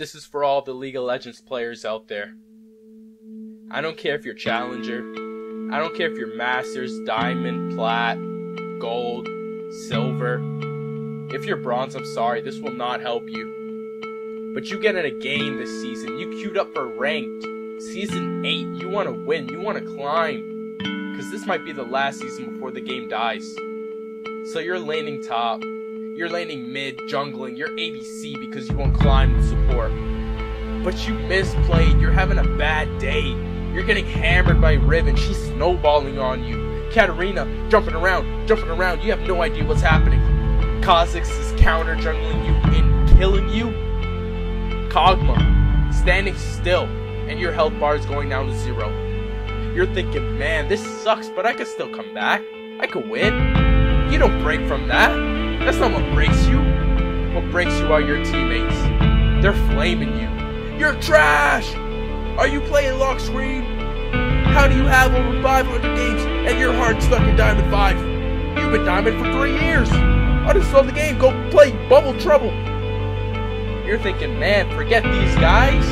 This is for all the League of Legends players out there. I don't care if you're Challenger. I don't care if you're Masters, Diamond, Plat, Gold, Silver. If you're Bronze, I'm sorry, this will not help you. But you get in a game this season. You queued up for ranked. Season 8, you want to win. You want to climb. Because this might be the last season before the game dies. So you're laning top. You're landing mid, jungling. You're ADC because you won't climb with support. But you misplayed. You're having a bad day. You're getting hammered by Riven. She's snowballing on you. Katarina jumping around, jumping around. You have no idea what's happening. Kha'Zix is counter jungling you and killing you. Kog'Maw standing still, and your health bar is going down to zero. You're thinking, man, this sucks, but I can still come back. I could win. You don't break from that. That's not what breaks you. What breaks you are your teammates. They're flaming you. You're trash! Are you playing lock screen? How do you have over 500 games and your heart stuck in Diamond 5? You've been Diamond for three years. Uninstall the game, go play Bubble Trouble. You're thinking, man, forget these guys.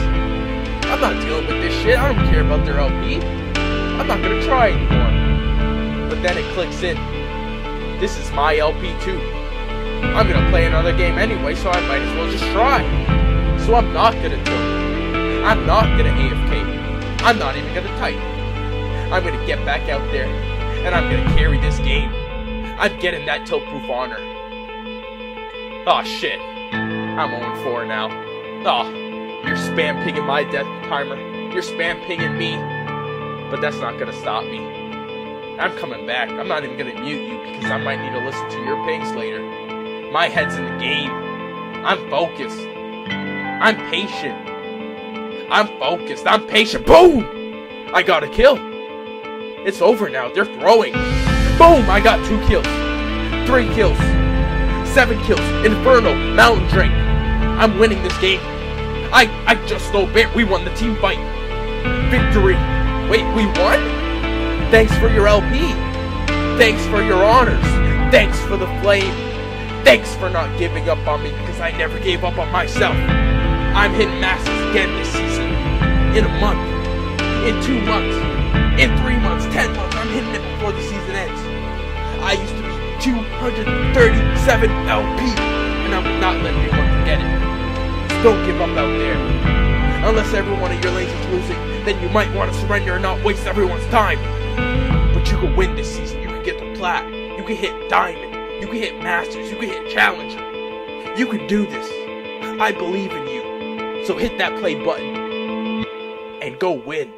I'm not dealing with this shit. I don't care about their LP. I'm not gonna try anymore. But then it clicks in. This is my LP too. I'm gonna play another game anyway, so I might as well just try. So I'm not gonna do it. I'm not gonna AFK. I'm not even gonna type. I'm gonna get back out there, and I'm gonna carry this game. I'm getting that tilt proof honor. Oh shit. I'm 0 4 now. Oh, you're spam pinging my death timer. You're spam pinging me. But that's not gonna stop me. I'm coming back. I'm not even gonna mute you because I might need to listen to your pings later. My head's in the game. I'm focused. I'm patient. I'm focused. I'm patient. Boom! I got a kill. It's over now. They're throwing. Boom! I got two kills. Three kills. Seven kills. Inferno. Mountain Drake. I'm winning this game. I I just Bear. We won the team fight. Victory. Wait, we won? Thanks for your LP. Thanks for your honors. Thanks for the flame. Thanks for not giving up on me because I never gave up on myself. I'm hitting masters again this season. In a month. In two months. In three months. Ten months. I'm hitting it before the season ends. I used to be 237 LP. And I'm not letting anyone forget it. So don't give up out there. Unless every one of your lanes is losing, then you might want to surrender and not waste everyone's time. But you can win this season. You can get the plat. You can hit diamond. You can hit masters. You can hit challenger. You can do this. I believe in you. So hit that play button and go win.